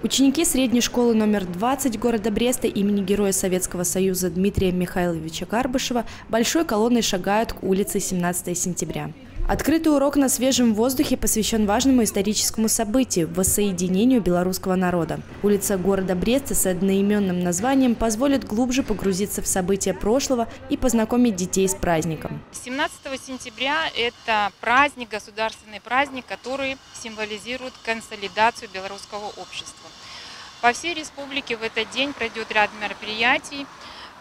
Ученики средней школы номер 20 города Бреста имени Героя Советского Союза Дмитрия Михайловича Карбышева большой колонной шагают к улице 17 сентября. Открытый урок на свежем воздухе посвящен важному историческому событию – воссоединению белорусского народа. Улица города Бреста с одноименным названием позволит глубже погрузиться в события прошлого и познакомить детей с праздником. 17 сентября – это праздник, государственный праздник, который символизирует консолидацию белорусского общества. По всей республике в этот день пройдет ряд мероприятий,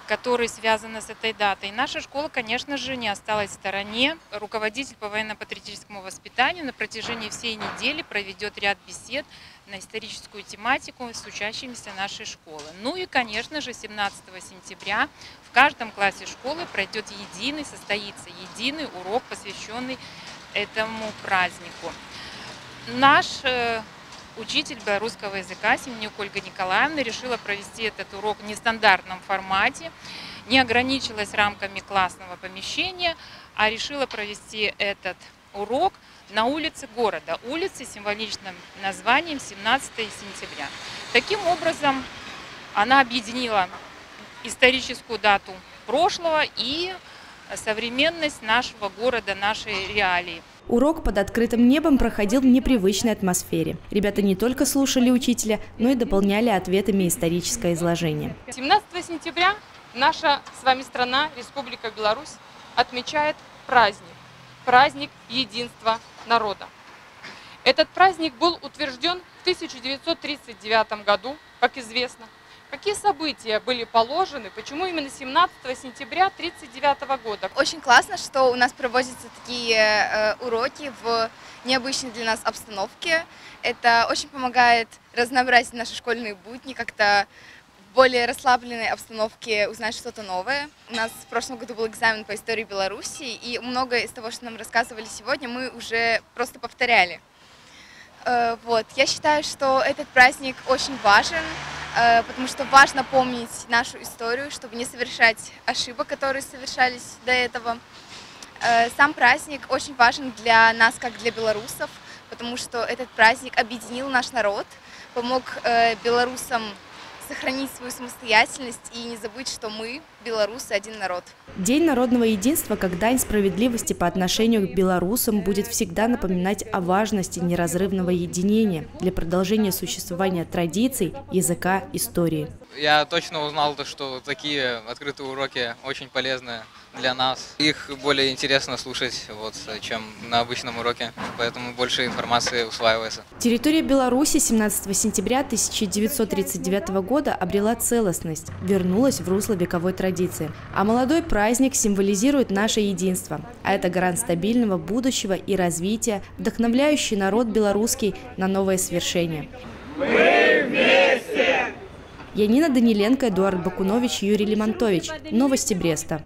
которые связаны с этой датой. Наша школа, конечно же, не осталась в стороне. Руководитель по военно-патриотическому воспитанию на протяжении всей недели проведет ряд бесед на историческую тематику с учащимися нашей школы. Ну и, конечно же, 17 сентября в каждом классе школы пройдет единый, состоится единый урок, посвященный этому празднику. Наш э, учитель белорусского языка Семенюк Ольга Николаевна решила провести этот урок в нестандартном формате, не ограничилась рамками классного помещения, а решила провести этот урок на улице города, улице с символичным названием 17 сентября. Таким образом, она объединила историческую дату прошлого и современность нашего города, нашей реалии. Урок под открытым небом проходил в непривычной атмосфере. Ребята не только слушали учителя, но и дополняли ответами историческое изложение. 17 сентября наша с вами страна, Республика Беларусь, отмечает праздник. Праздник единства народа. Этот праздник был утвержден в 1939 году, как известно, Какие события были положены? Почему именно 17 сентября 1939 года? Очень классно, что у нас проводятся такие э, уроки в необычной для нас обстановке. Это очень помогает разнообразить наши школьные будни, как-то в более расслабленной обстановке узнать что-то новое. У нас в прошлом году был экзамен по истории Беларуси, и многое из того, что нам рассказывали сегодня, мы уже просто повторяли. Э, вот. Я считаю, что этот праздник очень важен, потому что важно помнить нашу историю, чтобы не совершать ошибок, которые совершались до этого. Э, сам праздник очень важен для нас, как для белорусов, потому что этот праздник объединил наш народ, помог э, белорусам сохранить свою самостоятельность и не забыть, что мы, белорусы, один народ. День народного единства, как дань справедливости по отношению к белорусам, будет всегда напоминать о важности неразрывного единения для продолжения существования традиций, языка, истории. Я точно узнал, что такие открытые уроки очень полезны для нас. Их более интересно слушать, вот, чем на обычном уроке, поэтому больше информации усваивается. Территория Беларуси 17 сентября 1939 года обрела целостность, вернулась в русло вековой традиции. А молодой праздник символизирует наше единство, а это гарант стабильного будущего и развития, вдохновляющий народ белорусский на новое свершение. Мы! Янина Даниленко, Эдуард Бакунович, Юрий Лимонтович. Новости Бреста.